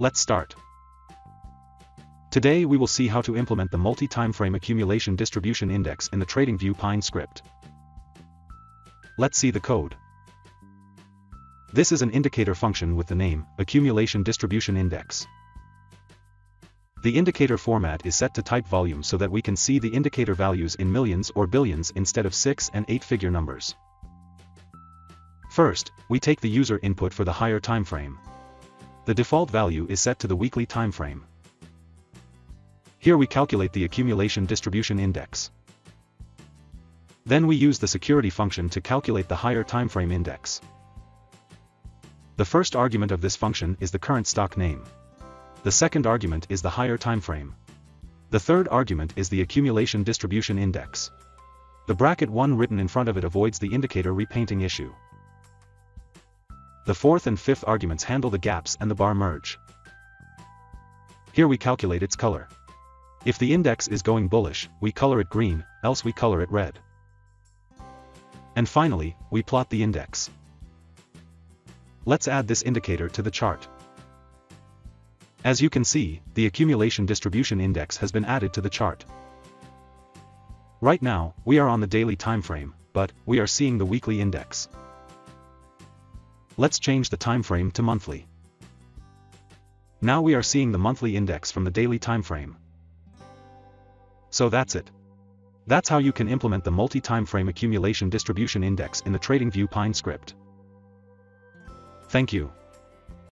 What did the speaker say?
Let's start. Today we will see how to implement the multi-timeframe accumulation distribution index in the TradingView Pine script. Let's see the code. This is an indicator function with the name, accumulation distribution index. The indicator format is set to type volume so that we can see the indicator values in millions or billions instead of 6 and 8 figure numbers. First, we take the user input for the higher time frame. The default value is set to the weekly time frame. Here we calculate the accumulation distribution index. Then we use the security function to calculate the higher time frame index. The first argument of this function is the current stock name. The second argument is the higher time frame. The third argument is the accumulation distribution index. The bracket 1 written in front of it avoids the indicator repainting issue. The fourth and fifth arguments handle the gaps and the bar merge. Here we calculate its color. If the index is going bullish, we color it green, else we color it red. And finally, we plot the index. Let's add this indicator to the chart. As you can see, the accumulation distribution index has been added to the chart. Right now, we are on the daily time frame, but we are seeing the weekly index. Let's change the time frame to monthly. Now we are seeing the monthly index from the daily time frame. So that's it. That's how you can implement the multi-time frame accumulation distribution index in the TradingView Pine script. Thank you.